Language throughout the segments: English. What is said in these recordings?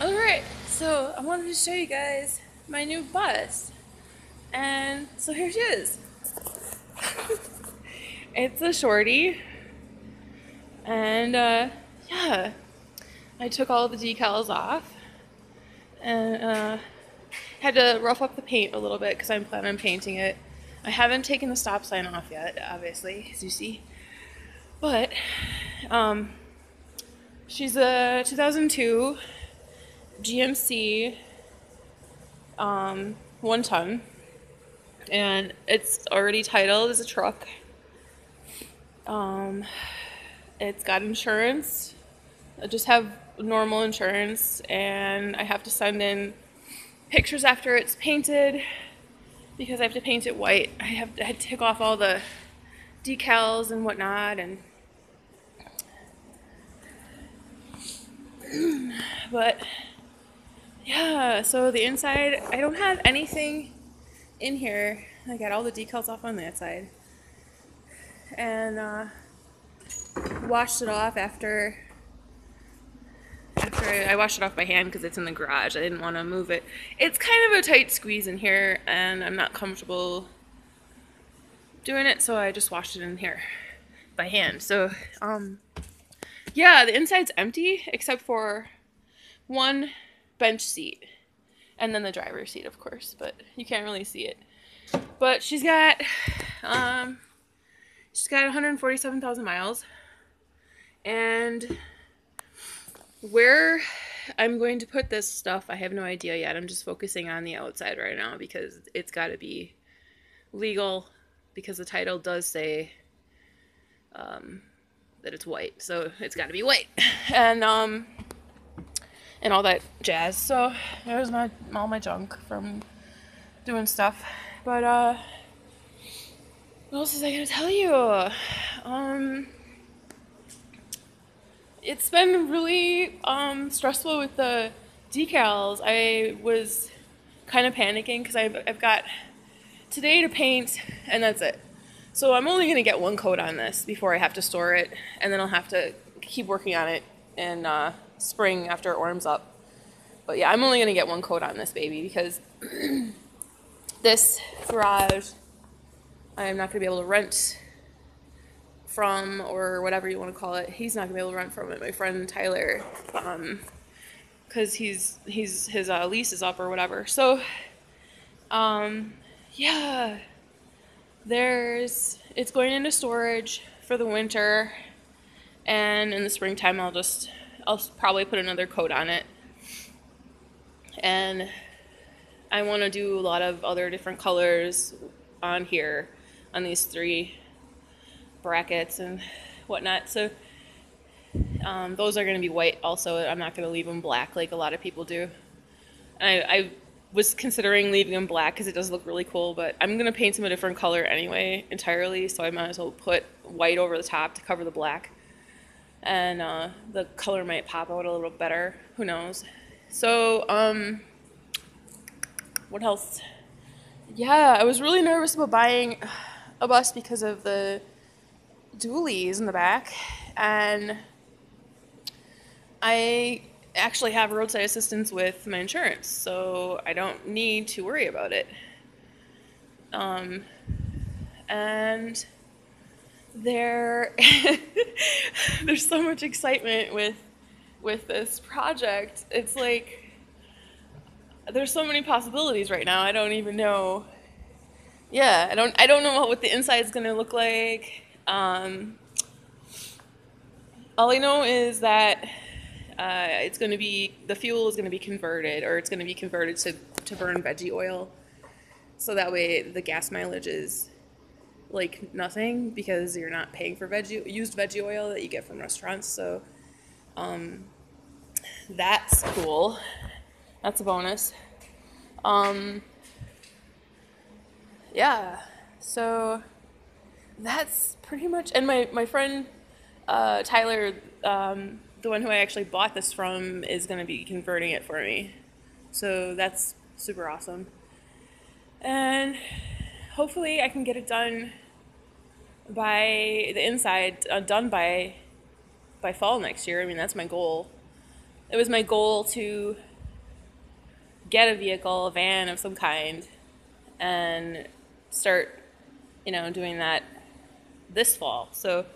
Alright, so I wanted to show you guys my new bus. And so here she is. it's a shorty. And uh, yeah, I took all the decals off and uh, had to rough up the paint a little bit because I'm planning on painting it. I haven't taken the stop sign off yet, obviously, as you see. But um, she's a 2002 GMC um, one ton, and it's already titled as a truck. Um, it's got insurance. I just have normal insurance, and I have to send in pictures after it's painted because I have to paint it white. I have to, had take off all the decals and whatnot, and but yeah, so the inside, I don't have anything in here. I got all the decals off on that side. And uh, washed it off after after I, I washed it off by hand because it's in the garage. I didn't want to move it. It's kind of a tight squeeze in here and I'm not comfortable doing it, so I just washed it in here by hand. So, um, yeah, the inside's empty except for one bench seat. And then the driver's seat of course but you can't really see it. But she's got um she's got 147,000 miles. And where I'm going to put this stuff I have no idea yet. I'm just focusing on the outside right now because it's got to be legal because the title does say um, that it's white. So it's got to be white. And um and all that jazz. So there's my all my junk from doing stuff. But uh what else is I gonna tell you? Um it's been really um stressful with the decals. I was kind of panicking because I've, I've got today to paint and that's it. So I'm only gonna get one coat on this before I have to store it and then I'll have to keep working on it and uh spring after it warms up. But yeah, I'm only going to get one coat on this baby because this garage I am not going to be able to rent from or whatever you want to call it. He's not going to be able to rent from it. My friend Tyler, um, because he's he's his uh, lease is up or whatever. So, um, yeah, there's it's going into storage for the winter, and in the springtime I'll just I'll probably put another coat on it. And I want to do a lot of other different colors on here, on these three brackets and whatnot. So um, those are going to be white also. I'm not going to leave them black like a lot of people do. I, I was considering leaving them black because it does look really cool, but I'm going to paint them a different color anyway entirely, so I might as well put white over the top to cover the black and uh, the color might pop out a little better. Who knows? So, um, what else? Yeah, I was really nervous about buying a bus because of the dualies in the back, and I actually have roadside assistance with my insurance, so I don't need to worry about it. Um, and there there's so much excitement with with this project. It's like there's so many possibilities right now. I don't even know. Yeah, I don't. I don't know what the inside is gonna look like. Um, all I know is that uh, it's going to be the fuel is going to be converted, or it's going to be converted to to burn veggie oil, so that way the gas mileage is like nothing because you're not paying for veggie used veggie oil that you get from restaurants. So um, that's cool. That's a bonus. Um, yeah. So that's pretty much. And my my friend uh, Tyler, um, the one who I actually bought this from, is going to be converting it for me. So that's super awesome. And hopefully I can get it done by the inside uh, done by by fall next year. I mean, that's my goal. it was my goal to get a vehicle, a van of some kind, and start, you know, doing that this fall. So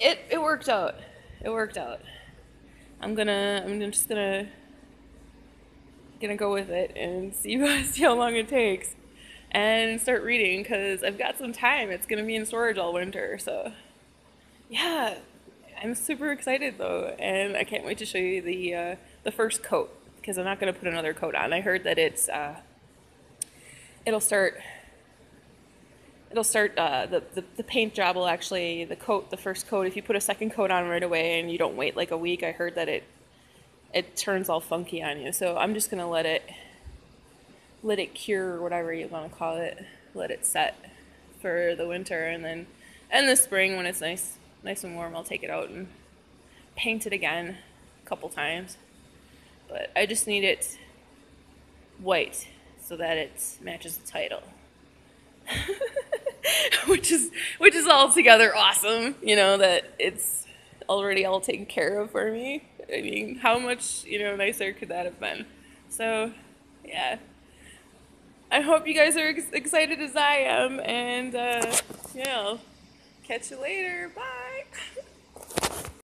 it it worked out. It worked out. I'm gonna I'm just gonna gonna go with it and see see how long it takes and start reading because I've got some time. It's gonna be in storage all winter, so yeah, I'm super excited though, and I can't wait to show you the uh, the first coat because I'm not gonna put another coat on. I heard that it's uh, it'll start it'll start uh, the, the the paint job will actually the coat the first coat if you put a second coat on right away and you don't wait like a week. I heard that it it turns all funky on you, so I'm just gonna let it let it cure or whatever you want to call it. Let it set for the winter, and then in the spring when it's nice nice and warm, I'll take it out and paint it again a couple times. But I just need it white so that it matches the title. which is which is altogether awesome, you know, that it's already all taken care of for me. I mean, how much, you know, nicer could that have been? So, yeah. I hope you guys are ex- excited as I am, and uh, yeah, catch you later. Bye.